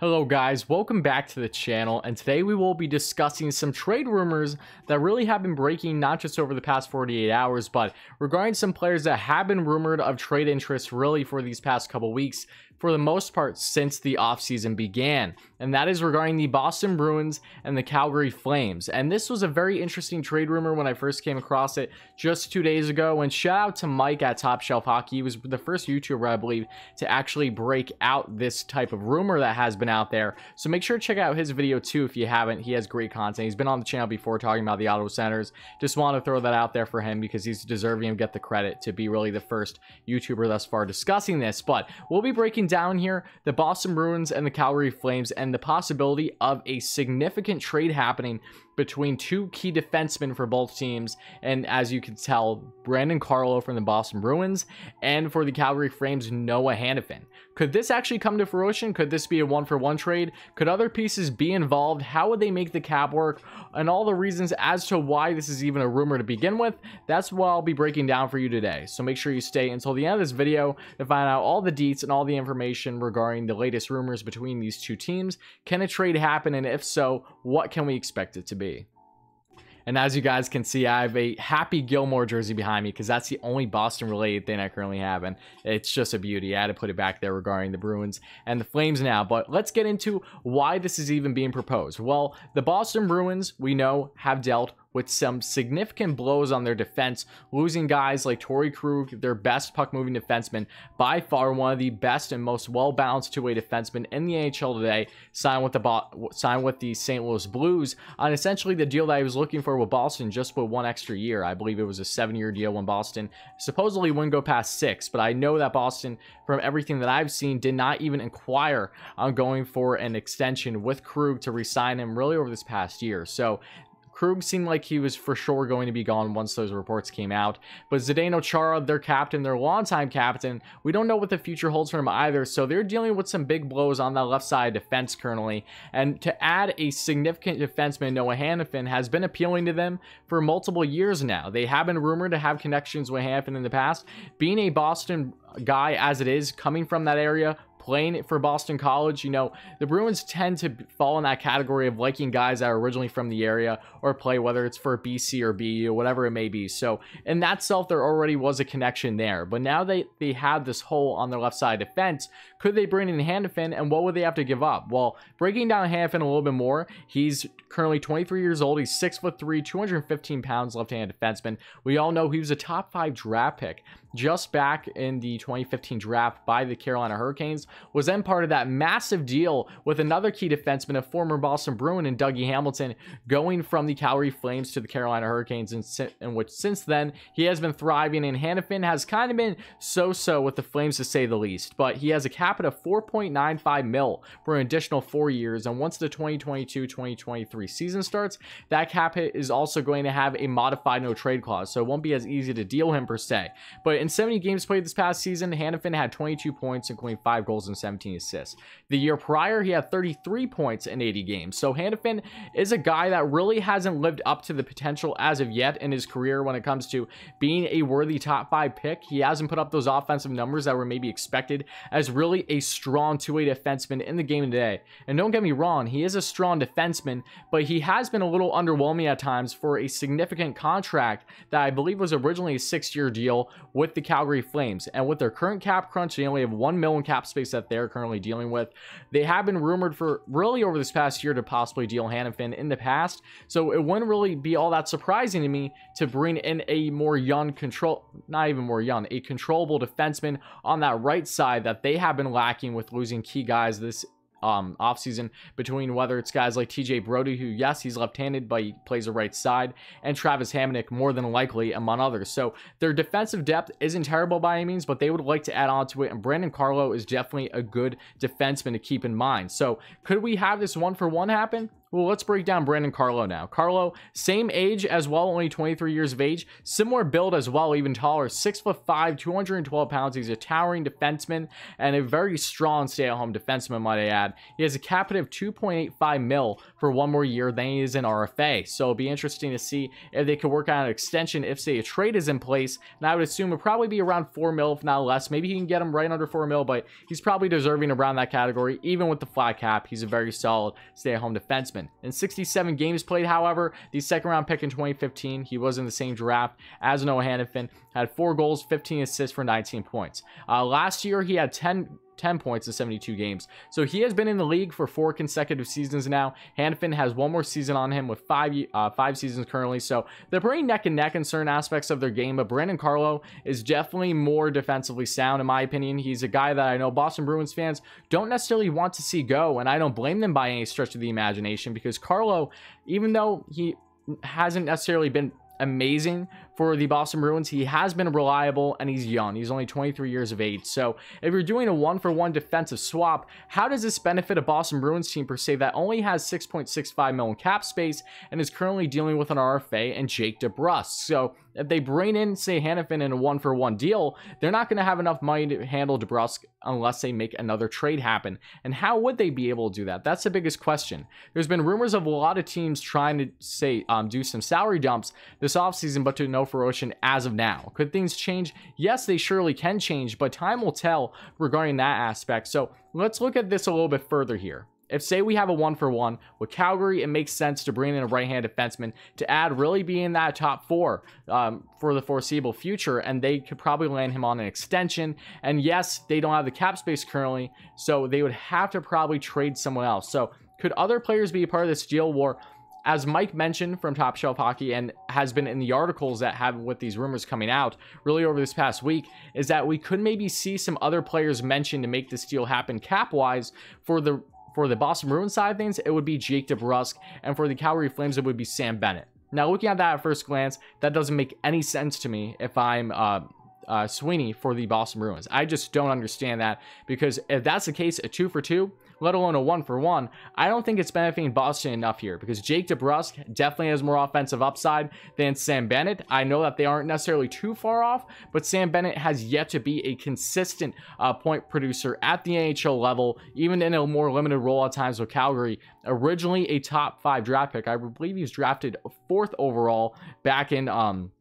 Hello guys, welcome back to the channel and today we will be discussing some trade rumors that really have been breaking not just over the past 48 hours but regarding some players that have been rumored of trade interest really for these past couple weeks for the most part since the offseason began, and that is regarding the Boston Bruins and the Calgary Flames. And this was a very interesting trade rumor when I first came across it just two days ago. And shout out to Mike at Top Shelf Hockey. He was the first YouTuber, I believe, to actually break out this type of rumor that has been out there. So make sure to check out his video too if you haven't. He has great content. He's been on the channel before talking about the Ottawa Senators. Just want to throw that out there for him because he's deserving of get the credit to be really the first YouTuber thus far discussing this. But we'll be breaking down here the Boston Bruins and the Calgary Flames and the possibility of a significant trade happening between two key defensemen for both teams. And as you can tell, Brandon Carlo from the Boston Bruins and for the Calgary Flames, Noah Hanifin. Could this actually come to fruition? Could this be a one for one trade? Could other pieces be involved? How would they make the cap work? And all the reasons as to why this is even a rumor to begin with, that's what I'll be breaking down for you today. So make sure you stay until the end of this video to find out all the deets and all the information regarding the latest rumors between these two teams. Can a trade happen? And if so, what can we expect it to be? And as you guys can see, I have a Happy Gilmore jersey behind me because that's the only Boston related thing I currently have. And it's just a beauty. I had to put it back there regarding the Bruins and the Flames now. But let's get into why this is even being proposed. Well, the Boston Bruins, we know, have dealt with some significant blows on their defense, losing guys like Torey Krug, their best puck moving defenseman, by far one of the best and most well balanced two way defensemen in the NHL today, signed with the signed with the St. Louis Blues on essentially the deal that he was looking for with Boston just for one extra year. I believe it was a seven year deal when Boston supposedly wouldn't go past six, but I know that Boston, from everything that I've seen, did not even inquire on going for an extension with Krug to resign him really over this past year. So Krug seemed like he was for sure going to be gone once those reports came out. But Zdeno Chara, their captain, their longtime captain, we don't know what the future holds for him either. So they're dealing with some big blows on that left side defense currently. And to add a significant defenseman, Noah Hanifin, has been appealing to them for multiple years now. They have been rumored to have connections with Hanifin in the past. Being a Boston guy as it is, coming from that area, playing for Boston College, you know, the Bruins tend to fall in that category of liking guys that are originally from the area or play, whether it's for BC or BU or whatever it may be. So in that self, there already was a connection there. But now they, they have this hole on their left side defense. Could they bring in Hanifin and what would they have to give up? Well, breaking down Hanifin a little bit more, he's currently 23 years old. He's 6'3", 215 pounds left-handed defenseman. We all know he was a top five draft pick just back in the 2015 draft by the Carolina Hurricanes, was then part of that massive deal with another key defenseman, a former Boston Bruin and Dougie Hamilton, going from the Calgary Flames to the Carolina Hurricanes, in, in which since then he has been thriving. And Hanifin has kind of been so-so with the Flames to say the least, but he has a cap of 4.95 mil for an additional four years. And once the 2022-2023 season starts, that cap hit is also going to have a modified no trade clause, so it won't be as easy to deal him per se. But in 70 games played this past season, Hanifin had 22 points, including 5 goals and 17 assists. The year prior, he had 33 points in 80 games. So Hanifin is a guy that really hasn't lived up to the potential as of yet in his career when it comes to being a worthy top 5 pick. He hasn't put up those offensive numbers that were maybe expected as really a strong two-way defenseman in the game today. And don't get me wrong, he is a strong defenseman, but he has been a little underwhelming at times for a significant contract that I believe was originally a six-year deal with the Calgary Flames. And with their current cap crunch, they only have 1 million cap space that they're currently dealing with. They have been rumored for really over this past year to possibly deal Hanifin in the past. So it wouldn't really be all that surprising to me to bring in a more young control, not even more young, a controllable defenseman on that right side that they have been lacking with losing key guys this um, offseason between whether it's guys like TJ Brodie, who, yes, he's left handed, but he plays the right side, and Travis Hamonic, more than likely, among others. So their defensive depth isn't terrible by any means, but they would like to add on to it. And Brandon Carlo is definitely a good defenseman to keep in mind. So could we have this one for one happen? Well, let's break down Brandon Carlo now. Carlo, same age as well, only 23 years of age. Similar build as well, even taller. 6'5", 212 pounds. He's a towering defenseman and a very strong stay-at-home defenseman, might I add. He has a cap of 2.85 mil for one more year than he is in RFA. So it'll be interesting to see if they could work out an extension if, say, a trade is in place. And I would assume it'll probably be around 4 mil, if not less. Maybe he can get him right under 4 mil, but he's probably deserving around that category. Even with the flat cap, he's a very solid stay-at-home defenseman In 67 games played, however, the second round pick in 2015, he was in the same draft as Noah Hanifin, had four goals, 15 assists for 19 points. Uh, last year, he had 10 10 points in 72 games. So he has been in the league for four consecutive seasons now. Hanifin has one more season on him with five uh, five seasons currently. So they're pretty neck and neck in certain aspects of their game. But Brandon Carlo is definitely more defensively sound, in my opinion. He's a guy that I know Boston Bruins fans don't necessarily want to see go. And I don't blame them by any stretch of the imagination because Carlo, even though he hasn't necessarily been amazing for the Boston Bruins. He has been reliable and he's young. He's only 23 years of age. So if you're doing a one for one defensive swap, how does this benefit a Boston Bruins team per se that only has 6.65 million cap space and is currently dealing with an RFA and Jake DeBrusk? So if they bring in, say, Hanifin in a one for one deal, they're not going to have enough money to handle DeBrusk unless they make another trade happen. And how would they be able to do that? That's the biggest question. There's been rumors of a lot of teams trying to say um, do some salary dumps this offseason, but to no fruition as of now. Could things change? Yes, they surely can change, but time will tell regarding that aspect. So let's look at this a little bit further here. If say we have a one for one with Calgary, it makes sense to bring in a right-hand defenseman to add really be in that top four um, for the foreseeable future, and they could probably land him on an extension. And yes, they don't have the cap space currently, so they would have to probably trade someone else. So could other players be a part of this deal war? As Mike mentioned from Top Shelf Hockey and has been in the articles that have with these rumors coming out really over this past week, is that we could maybe see some other players mentioned to make this deal happen cap wise for the for the Boston Bruins side of things, it would be Jake DeBrusk, and for the Calgary Flames, it would be Sam Bennett. Now, looking at that at first glance, that doesn't make any sense to me if I'm uh, uh, Sweeney for the Boston Bruins. I just don't understand that because if that's the case, a two for two, let alone a one for one, I don't think it's benefiting Boston enough here because Jake DeBrusk definitely has more offensive upside than Sam Bennett. I know that they aren't necessarily too far off, but Sam Bennett has yet to be a consistent uh, point producer at the NHL level, even in a more limited role at times with Calgary. Originally a top five draft pick, I believe he was drafted fourth overall back in um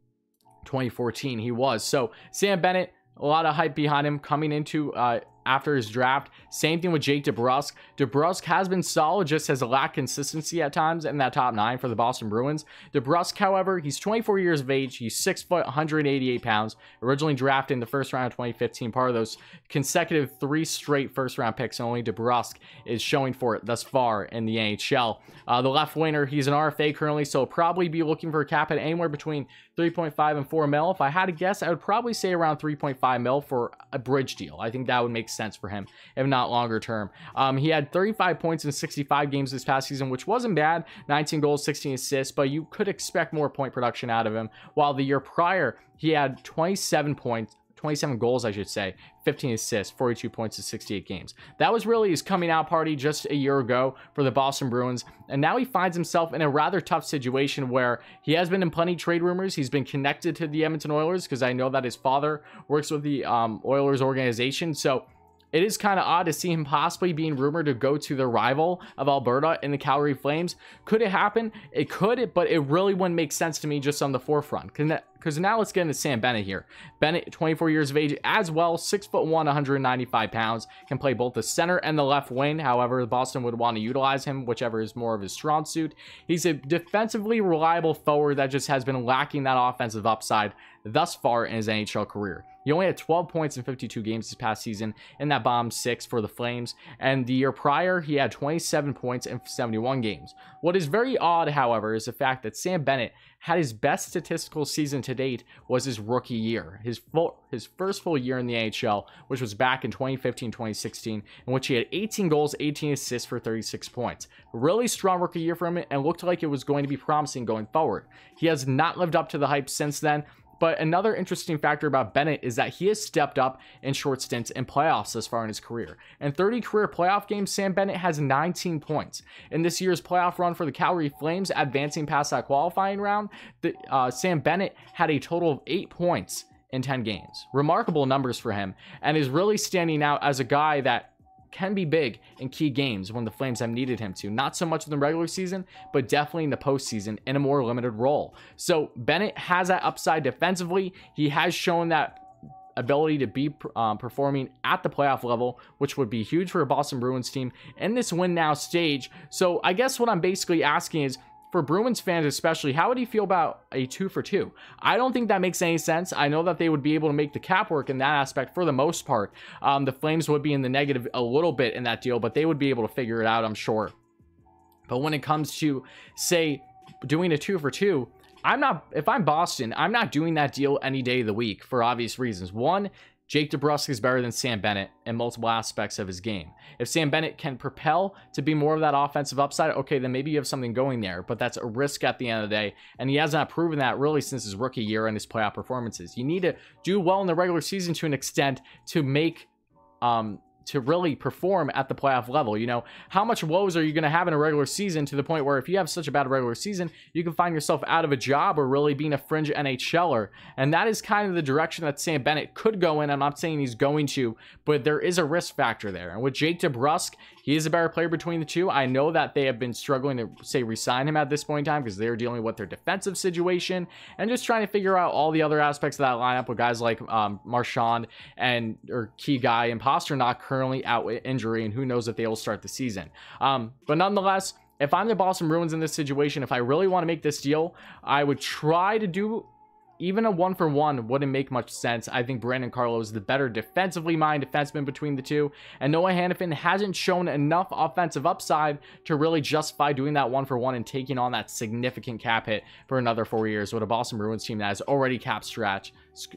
2014. He was so Sam Bennett. A lot of hype behind him coming into uh, after his draft. Same thing with Jake DeBrusk. DeBrusk has been solid, just has a lack consistency at times in that top nine for the Boston Bruins. DeBrusk, however, he's 24 years of age. He's 6 foot, 188 pounds. Originally drafted in the first round of 2015, part of those consecutive three straight first round picks. Only DeBrusk is showing for it thus far in the NHL. Uh, the left winger, he's an RFA currently, so probably be looking for a cap at anywhere between 3.5 and 4 mil. If I had to guess, I would probably say around 3.5 mil for a bridge deal. I think that would make sense for him, if not longer term. Um, he had 35 points in 65 games this past season, which wasn't bad. 19 goals, 16 assists, but you could expect more point production out of him. While the year prior, he had 27 points, 27 goals, I should say, 15 assists, 42 points in 68 games. That was really his coming out party just a year ago for the Boston Bruins. And now he finds himself in a rather tough situation where he has been in plenty trade rumors. He's been connected to the Edmonton Oilers because I know that his father works with the um, Oilers organization. So it is kind of odd to see him possibly being rumored to go to the rival of Alberta in the Calgary Flames. Could it happen? It could, but it really wouldn't make sense to me just on the forefront. Because now let's get into Sam Bennett here. Bennett, 24 years of age as well, 6 foot 1, 195 pounds, can play both the center and the left wing. However, Boston would want to utilize him, whichever is more of his strong suit. He's a defensively reliable forward that just has been lacking that offensive upside thus far in his NHL career. He only had 12 points in 52 games this past season in that bomb six for the Flames. And the year prior, he had 27 points in 71 games. What is very odd, however, is the fact that Sam Bennett had his best statistical season to date was his rookie year, his full, his first full year in the NHL, which was back in 2015-2016, in which he had 18 goals, 18 assists for 36 points. really strong rookie year for him and looked like it was going to be promising going forward. He has not lived up to the hype since then, But another interesting factor about Bennett is that he has stepped up in short stints in playoffs thus far in his career. In 30 career playoff games, Sam Bennett has 19 points. In this year's playoff run for the Calgary Flames, advancing past that qualifying round, the, uh, Sam Bennett had a total of 8 points in 10 games. Remarkable numbers for him, and is really standing out as a guy that can be big in key games when the Flames have needed him to. Not so much in the regular season, but definitely in the postseason in a more limited role. So Bennett has that upside defensively. He has shown that ability to be um, performing at the playoff level, which would be huge for a Boston Bruins team in this win now stage. So I guess what I'm basically asking is for Bruins fans especially, how would he feel about a two for two? I don't think that makes any sense. I know that they would be able to make the cap work in that aspect for the most part. Um, the Flames would be in the negative a little bit in that deal, but they would be able to figure it out, I'm sure. But when it comes to, say, doing a two for two, I'm not, if I'm Boston, I'm not doing that deal any day of the week for obvious reasons. One, Jake DeBrusk is better than Sam Bennett in multiple aspects of his game. If Sam Bennett can propel to be more of that offensive upside, okay, then maybe you have something going there, but that's a risk at the end of the day. And he has not proven that really since his rookie year and his playoff performances. You need to do well in the regular season to an extent to make um, to really perform at the playoff level. You know, how much woes are you going to have in a regular season to the point where if you have such a bad regular season, you can find yourself out of a job or really being a fringe NHLer. And that is kind of the direction that Sam Bennett could go in. I'm not saying he's going to, but there is a risk factor there. And with Jake DeBrusk, he is a better player between the two. I know that they have been struggling to, say, resign him at this point in time because they're dealing with their defensive situation and just trying to figure out all the other aspects of that lineup with guys like um, Marchand and or key guy and Pastrnak currently out with injury, and who knows if they will start the season. Um, but nonetheless, if I'm the Boston Bruins in this situation, if I really want to make this deal, I would try to do even a one for one wouldn't make much sense. I think Brandon Carlo is the better defensively minded defenseman between the two, and Noah Hanifin hasn't shown enough offensive upside to really justify doing that one for one and taking on that significant cap hit for another four years with a Boston Bruins team that has already cap stretch,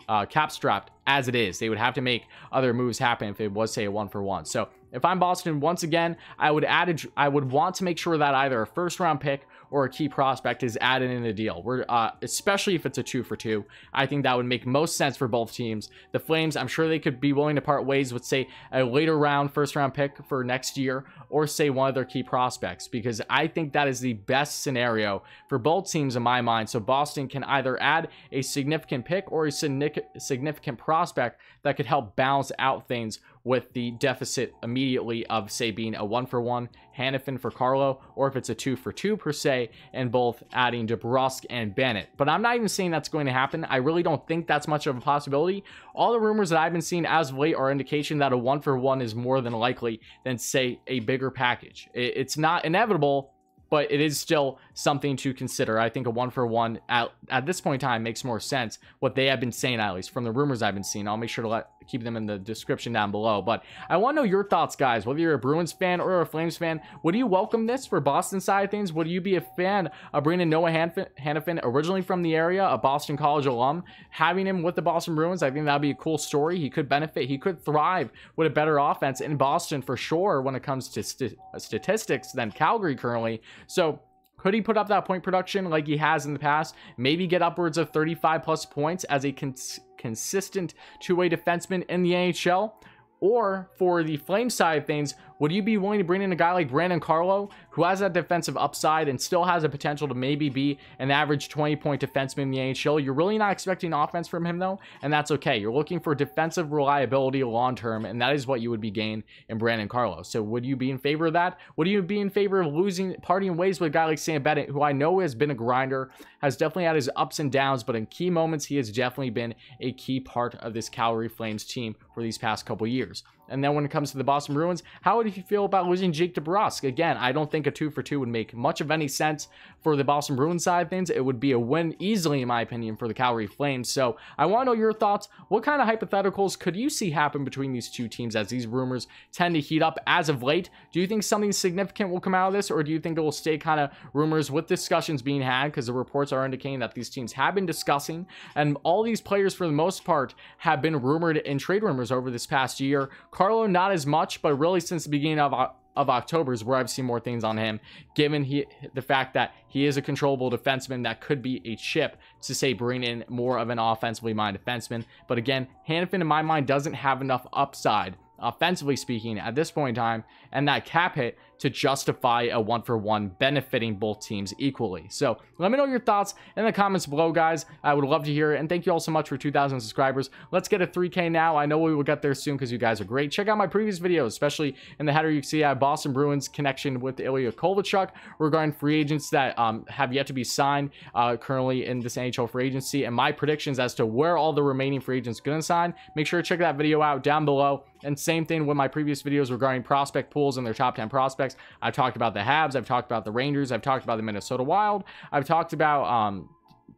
uh, cap strapped as it is. They would have to make other moves happen if it was say a one for one. So if I'm Boston, once again, I would add a, I would want to make sure that either a first round pick or a key prospect is added in the deal. We're uh, especially if it's a two for two. I think that would make most sense for both teams. The Flames, I'm sure they could be willing to part ways with say a later round first round pick for next year, or say one of their key prospects, because I think that is the best scenario for both teams in my mind. So Boston can either add a significant pick or a significant prospect that could help balance out things with the deficit immediately of, say, being a one for one Hanifin for Carlo, or if it's a two for two per se, and both adding DeBrusk and Bennett. But I'm not even saying that's going to happen. I really don't think that's much of a possibility. All the rumors that I've been seeing as of late are indication that a one for one is more than likely than, say, a bigger package. It's not inevitable, but it is still something to consider. I think a one for one at, at this point in time makes more sense. What they have been saying, at least from the rumors I've been seeing. I'll make sure to let keep them in the description down below. But I want to know your thoughts, guys. Whether you're a Bruins fan or a Flames fan, would you welcome this for Boston side things? Would you be a fan of bringing Noah Hanifin, originally from the area, a Boston College alum, having him with the Boston Bruins? I think that'd be a cool story. He could benefit. He could thrive with a better offense in Boston for sure when it comes to st statistics than Calgary currently. So could he put up that point production like he has in the past? Maybe get upwards of 35 plus points as a cons consistent two-way defenseman in the NHL? Or for the flame side of things, would you be willing to bring in a guy like Brandon Carlo, who has that defensive upside and still has a potential to maybe be an average 20 point defenseman in the NHL? You're really not expecting offense from him, though, and that's okay. You're looking for defensive reliability long term, and that is what you would be gain in Brandon Carlo. So, would you be in favor of that? Would you be in favor of losing, parting ways with a guy like Sam Bennett, who I know has been a grinder, has definitely had his ups and downs, but in key moments, he has definitely been a key part of this Calgary Flames team for these past couple years? And then when it comes to the Boston Bruins, how would you feel about losing Jake DeBrusk? Again, I don't think a two for two would make much of any sense for the Boston Bruins side of things. It would be a win easily, in my opinion, for the Calgary Flames. So I want to know your thoughts. What kind of hypotheticals could you see happen between these two teams as these rumors tend to heat up as of late? Do you think something significant will come out of this, or do you think it will stay kind of rumors with discussions being had? Because the reports are indicating that these teams have been discussing, and all these players, for the most part, have been rumored in trade rumors over this past year. Carlo, not as much, but really since the beginning of of October is where I've seen more things on him, given he the fact that he is a controllable defenseman that could be a chip to say bring in more of an offensively minded defenseman. But again, Hanifin in my mind doesn't have enough upside offensively speaking at this point in time and that cap hit to justify a one for one benefiting both teams equally. So let me know your thoughts in the comments below, guys. I would love to hear it. And thank you all so much for 2,000 subscribers. Let's get a 3K now. I know we will get there soon because you guys are great. Check out my previous videos, especially in the header. You see I have Boston Bruins connection with Ilya Kovalchuk regarding free agents that um, have yet to be signed uh, currently in this NHL free agency and my predictions as to where all the remaining free agents going to sign. Make sure to check that video out down below. And same thing with my previous videos regarding prospect pools and their top 10 prospects. I've talked about the Habs. I've talked about the Rangers. I've talked about the Minnesota Wild. I've talked about um,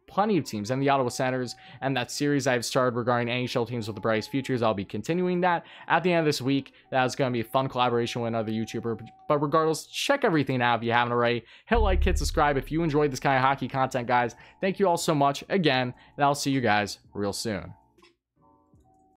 plenty of teams and the Ottawa Senators and that series I've started regarding NHL teams with the brightest futures. I'll be continuing that at the end of this week. That's going to be a fun collaboration with another YouTuber. But regardless, check everything out if you haven't already. Hit like, hit subscribe if you enjoyed this kind of hockey content, guys. Thank you all so much again, and I'll see you guys real soon.